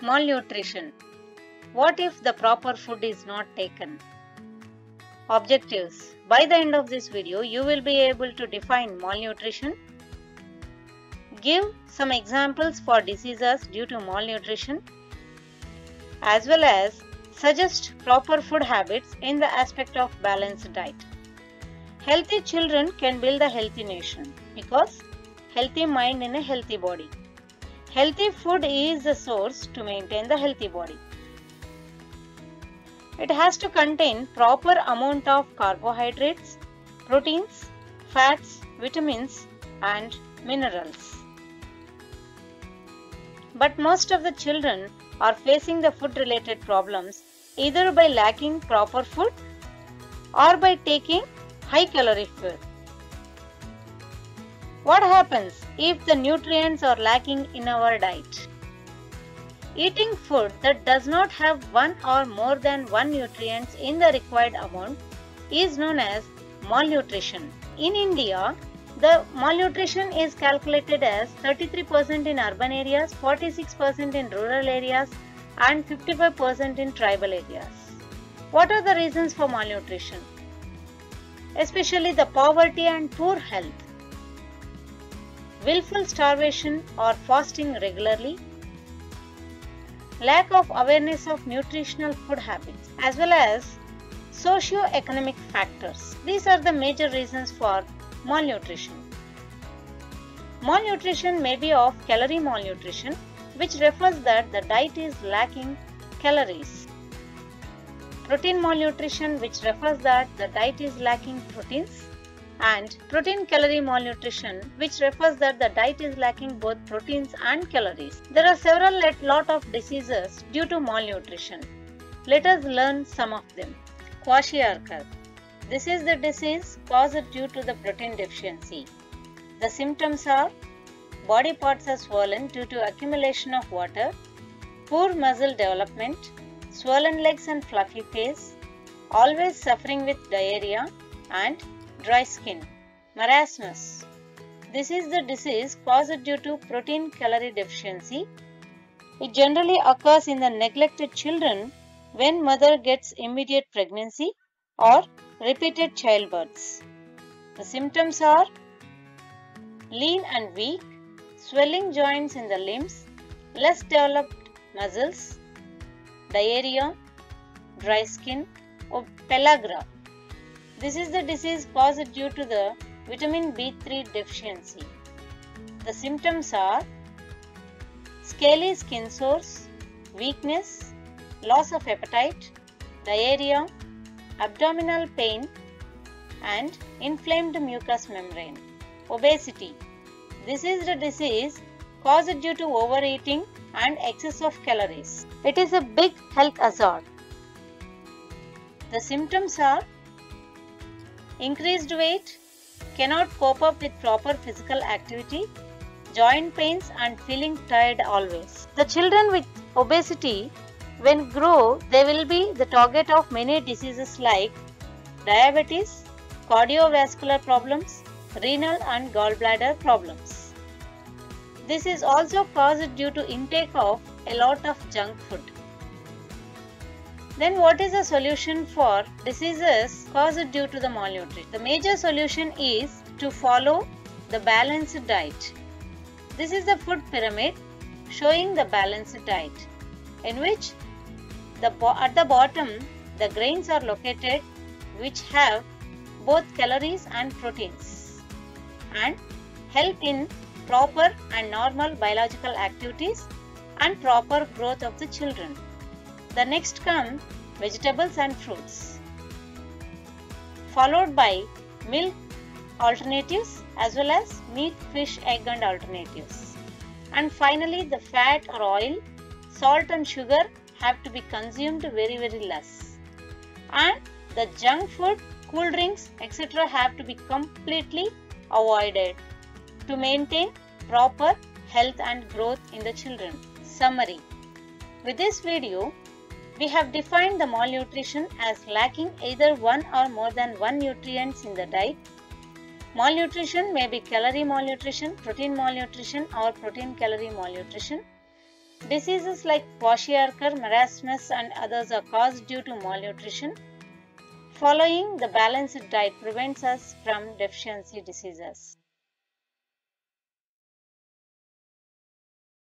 Malnutrition. What if the proper food is not taken? Objectives. By the end of this video, you will be able to define malnutrition, give some examples for diseases due to malnutrition, as well as suggest proper food habits in the aspect of balanced diet. Healthy children can build a healthy nation because healthy mind in a healthy body. Healthy food is the source to maintain the healthy body. It has to contain proper amount of carbohydrates, proteins, fats, vitamins and minerals. But most of the children are facing the food related problems either by lacking proper food or by taking high calorie food. What happens if the nutrients are lacking in our diet? Eating food that does not have one or more than one nutrients in the required amount is known as malnutrition. In India, the malnutrition is calculated as 33% in urban areas, 46% in rural areas and 55% in tribal areas. What are the reasons for malnutrition? Especially the poverty and poor health willful starvation or fasting regularly, lack of awareness of nutritional food habits, as well as socio-economic factors. These are the major reasons for malnutrition. Malnutrition may be of calorie malnutrition, which refers that the diet is lacking calories. Protein malnutrition, which refers that the diet is lacking proteins and protein calorie malnutrition which refers that the diet is lacking both proteins and calories. There are several lot of diseases due to malnutrition. Let us learn some of them. Kwashiorkor. This is the disease caused due to the protein deficiency. The symptoms are body parts are swollen due to accumulation of water, poor muscle development, swollen legs and fluffy face, always suffering with diarrhea and dry skin, marasmus. This is the disease caused due to protein calorie deficiency. It generally occurs in the neglected children when mother gets immediate pregnancy or repeated childbirths. The symptoms are lean and weak, swelling joints in the limbs, less developed muscles, diarrhea, dry skin, or pellagra. This is the disease caused due to the vitamin B3 deficiency. The symptoms are scaly skin sores, weakness, loss of appetite, diarrhea, abdominal pain and inflamed mucous membrane. Obesity. This is the disease caused due to overeating and excess of calories. It is a big health hazard. The symptoms are increased weight, cannot cope up with proper physical activity, joint pains and feeling tired always. The children with obesity when grow they will be the target of many diseases like diabetes, cardiovascular problems, renal and gallbladder problems. This is also caused due to intake of a lot of junk food. Then what is the solution for diseases caused due to the malnutrition? The major solution is to follow the balanced diet. This is the food pyramid showing the balanced diet in which the at the bottom the grains are located which have both calories and proteins and help in proper and normal biological activities and proper growth of the children. The next come vegetables and fruits, followed by milk alternatives as well as meat, fish, egg and alternatives. And finally the fat or oil, salt and sugar have to be consumed very very less. And the junk food, cool drinks etc. have to be completely avoided to maintain proper health and growth in the children. Summary With this video, we have defined the malnutrition as lacking either one or more than one nutrients in the diet. Malnutrition may be calorie malnutrition, protein malnutrition or protein calorie malnutrition. Diseases like kwashiorkor, marasmus and others are caused due to malnutrition. Following the balanced diet prevents us from deficiency diseases.